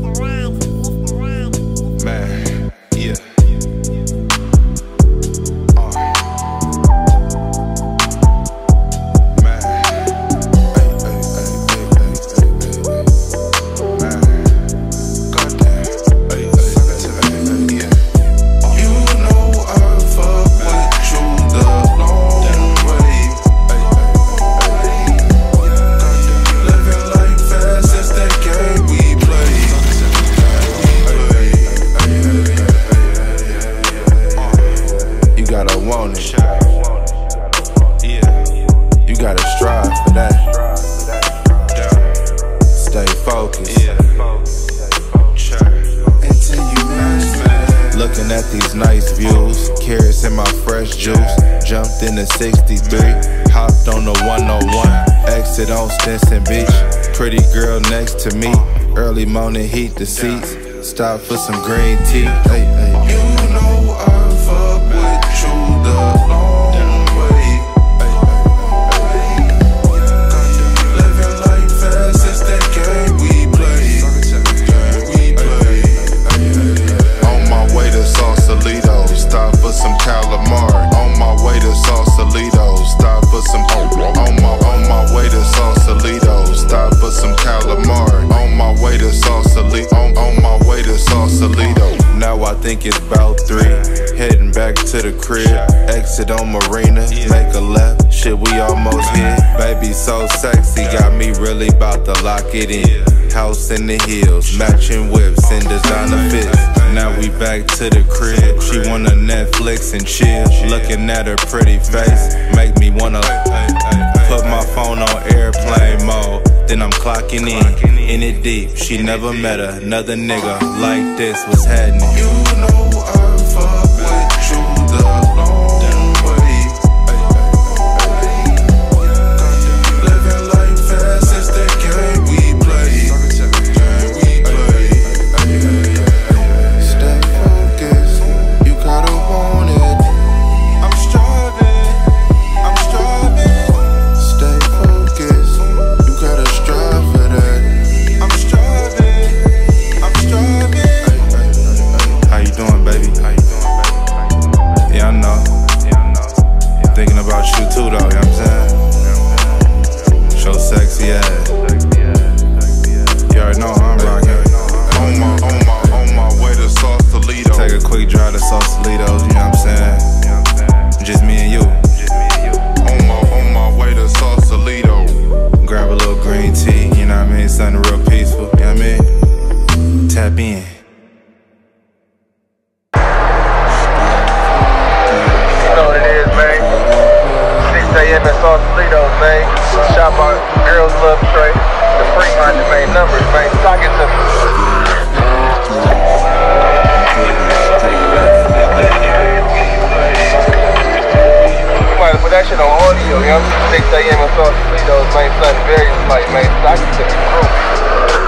Man, want it. You gotta strive for that. Stay focused. Looking at these nice views, carrots in my fresh juice. Jumped in the 63, hopped on the 101. Exit on Stinson Beach. Pretty girl next to me. Early morning heat the seats. Stop for some green tea. Hey, hey. Think it's about three. Heading back to the crib, exit on Marina, make a left. Shit, we almost here. Baby, so sexy, got me really about to lock it in. House in the hills, matching whips and designer fits. Now we back to the crib. She wanna Netflix and chill. Looking at her pretty face, make me wanna put my phone on airplane mode. Then I'm clocking in, in it deep. She never met another nigga like this. What's happening? You know what I'm saying? Just me and you. On my, on my way to Sausalito. Grab a little green tea. You know what I mean? Something real you know? 6 a.m. in Sausalito's, man. Something very slight, man. Talk it to me, bro.